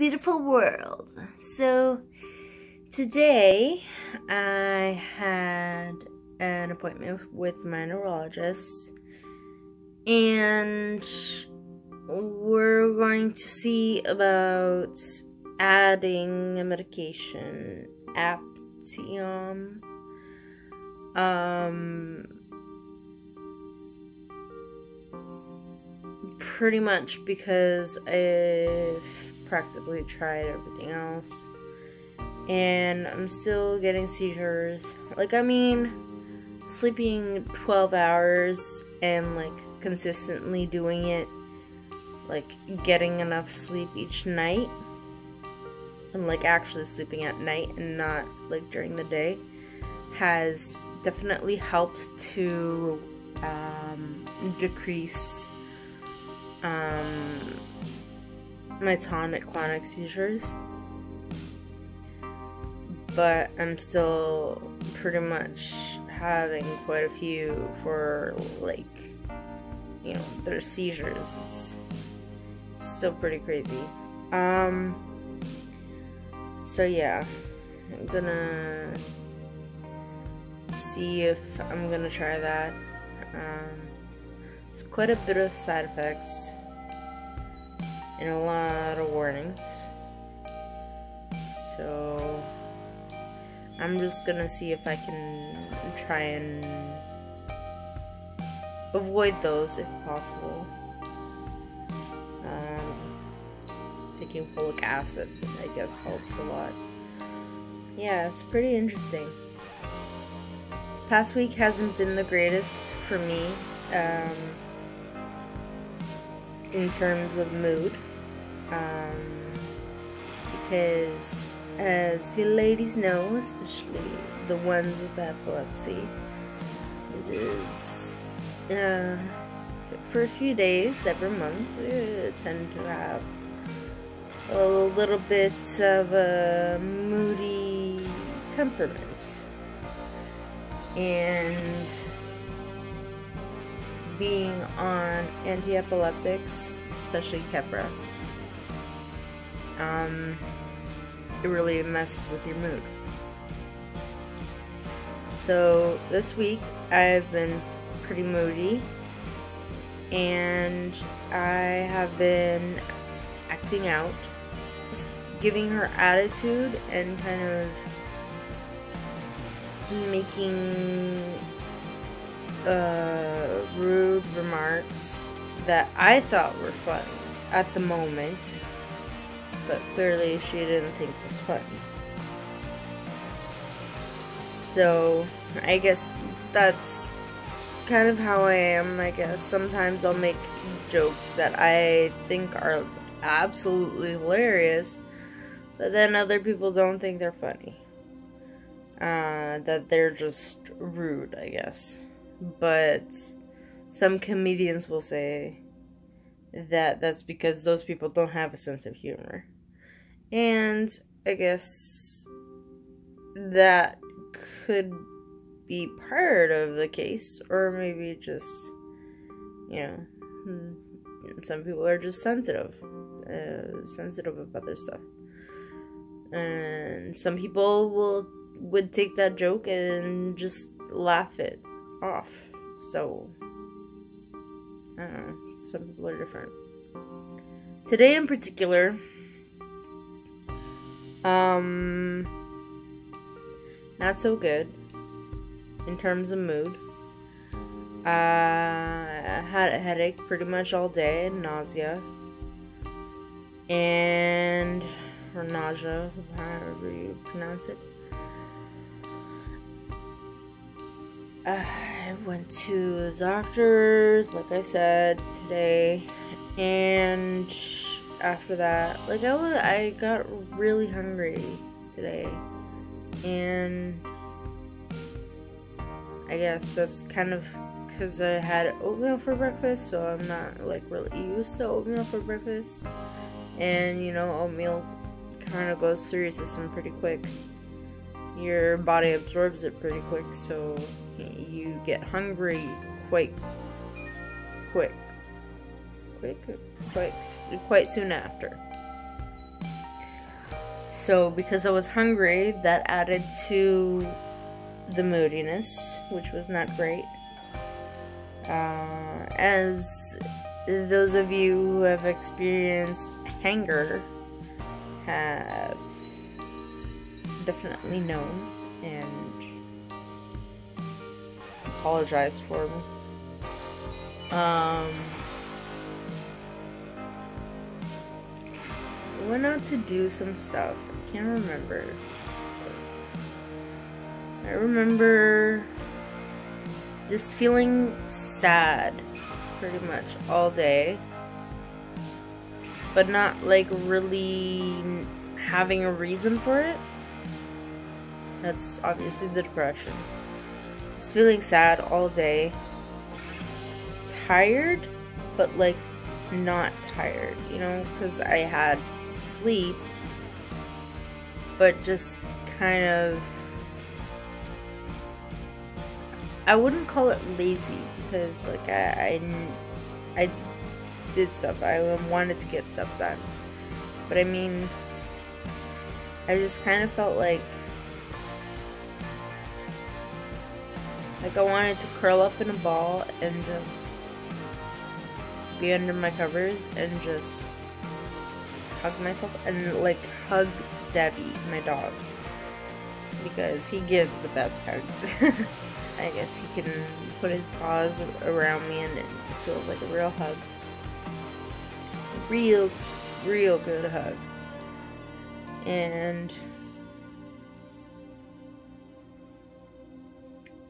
beautiful world. So, today I had an appointment with my neurologist, and we're going to see about adding a medication, Aptiom. Um, pretty much because I've practically tried everything else. And I'm still getting seizures. Like, I mean, sleeping 12 hours and, like, consistently doing it, like, getting enough sleep each night, and, like, actually sleeping at night and not, like, during the day, has definitely helped to um, decrease um, my tonic clonic seizures. But I'm still pretty much having quite a few for like, you know, their seizures. It's still pretty crazy. Um, so yeah, I'm gonna see if I'm gonna try that. Um, it's quite a bit of side effects and a lot of warnings. So I'm just gonna see if I can try and avoid those if possible. Um, taking folic acid, I guess, helps a lot. Yeah, it's pretty interesting. This past week hasn't been the greatest for me um, in terms of mood um, because as you ladies know, especially the ones with epilepsy, it is uh, for a few days every month we tend to have a little bit of a moody temperament. And being on anti-epileptics, especially Keppra, um, it really messes with your mood. So this week I've been pretty moody and I have been acting out, giving her attitude and kind of making uh, rude remarks that I thought were funny at the moment but clearly she didn't think it was funny. So, I guess that's kind of how I am, I guess. Sometimes I'll make jokes that I think are absolutely hilarious, but then other people don't think they're funny. Uh, that they're just rude, I guess. But some comedians will say that that's because those people don't have a sense of humor. And I guess that could be part of the case, or maybe just, you know, hmm, some people are just sensitive, uh, sensitive about this stuff. And some people will would take that joke and just laugh it off. So, I don't know. Some people are different. Today in particular, um, not so good in terms of mood. Uh, I had a headache pretty much all day and nausea. And, or nausea, however you pronounce it. I went to the doctor's, like I said, today. And after that. Like I was, I got really hungry today, and I guess that's kind of because I had oatmeal for breakfast, so I'm not like really used to oatmeal for breakfast. And you know, oatmeal kind of goes through your system pretty quick. Your body absorbs it pretty quick, so you get hungry quite quick quite, quite soon after. so because I was hungry, that added to the moodiness, which was not great. Uh, as those of you who have experienced hanger have definitely known and apologize for. Um, went out to do some stuff. I can't remember. I remember just feeling sad pretty much all day. But not like really having a reason for it. That's obviously the depression. Just feeling sad all day. Tired, but like not tired, you know, because I had sleep, but just kind of. I wouldn't call it lazy because, like, I, I, I did stuff. I wanted to get stuff done, but I mean, I just kind of felt like Like I wanted to curl up in a ball and just be under my covers and just hug myself and like hug Debbie, my dog. Because he gives the best hugs. I guess he can put his paws around me and it feels like a real hug. Real, real good hug. And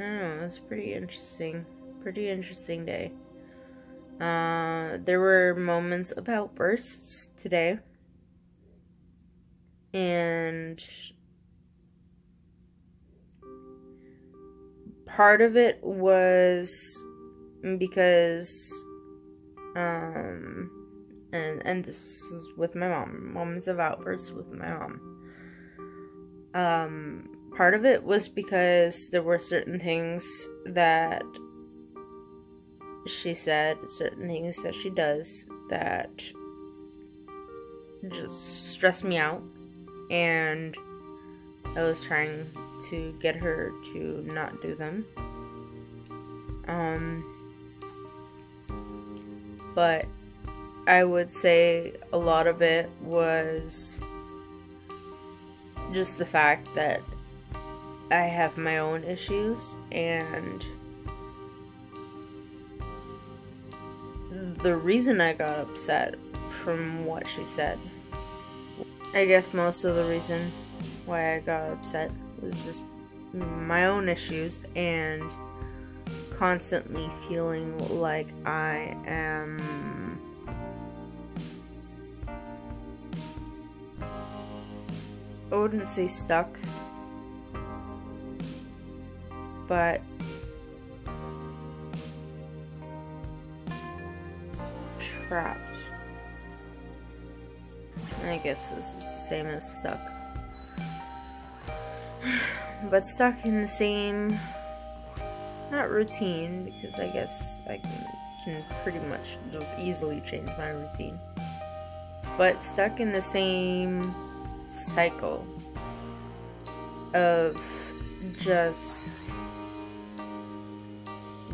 I don't know, it was pretty interesting. Pretty interesting day. Uh, there were moments of outbursts today. And part of it was because um and and this is with my mom moments of outbursts with my mom um part of it was because there were certain things that she said, certain things that she does that just stress me out. And I was trying to get her to not do them. Um, but I would say a lot of it was just the fact that I have my own issues and the reason I got upset from what she said. I guess most of the reason why I got upset was just my own issues and constantly feeling like I am I wouldn't say stuck but trapped. I guess this is the same as stuck. but stuck in the same, not routine, because I guess I can, can pretty much just easily change my routine. But stuck in the same cycle of just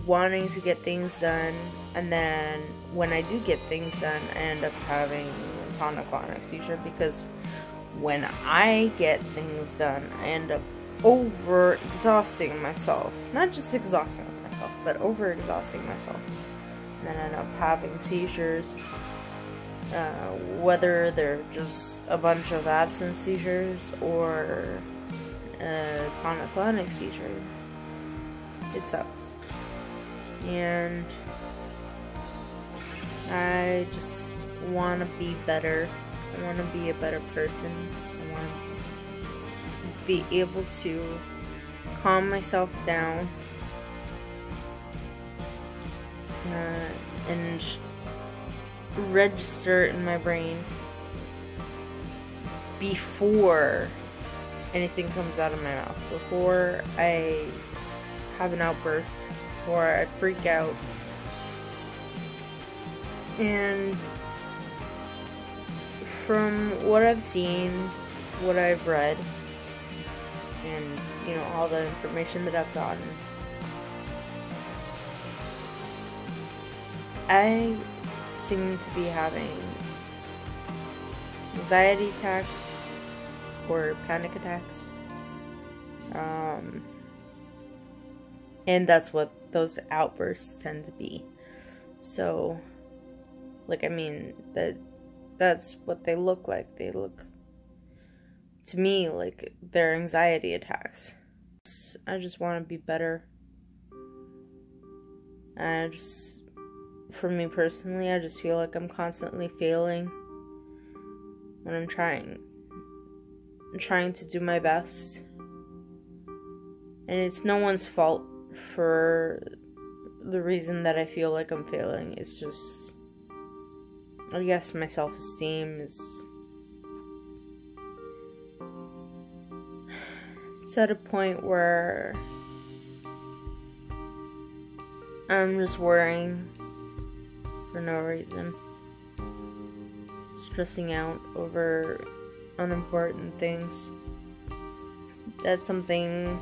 wanting to get things done, and then when I do get things done, I end up having tonic-clonic seizure because when I get things done, I end up over exhausting myself. Not just exhausting myself, but over exhausting myself. And then I end up having seizures. Uh, whether they're just a bunch of absence seizures or a tonic-clonic seizure. It sucks and I just want to be better. I want to be a better person. I want to be able to calm myself down uh, and register in my brain before anything comes out of my mouth, before I have an outburst or I'd freak out. And from what I've seen what I've read and, you know, all the information that I've gotten, I seem to be having anxiety attacks or panic attacks. Um, and that's what those outbursts tend to be. So, like, I mean, that that's what they look like. They look to me like they're anxiety attacks. I just want to be better. I just, for me personally, I just feel like I'm constantly failing when I'm trying. I'm trying to do my best. And it's no one's fault for the reason that I feel like I'm failing. It's just, I guess my self esteem is. It's at a point where I'm just worrying for no reason. Stressing out over unimportant things. That's something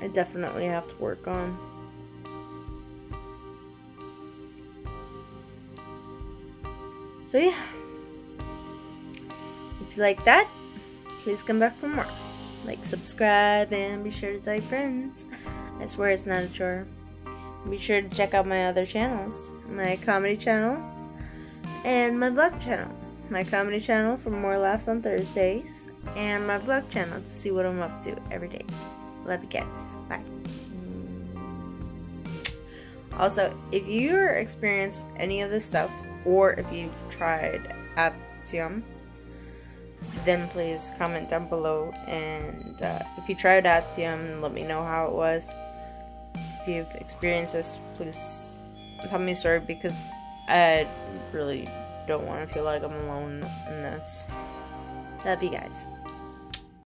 I definitely have to work on. So yeah. If you like that, please come back for more. Like, subscribe, and be sure to tell your friends. I swear it's not a chore. Be sure to check out my other channels. My comedy channel and my vlog channel. My comedy channel for more laughs on Thursdays and my vlog channel to see what I'm up to every day. Love you guys. Bye. Also, if you're experienced any of this stuff, or if you've tried Aptiom, then please comment down below. And uh, if you tried Aptiom, let me know how it was. If you've experienced this, please tell me a story because I really don't want to feel like I'm alone in this. Love you guys.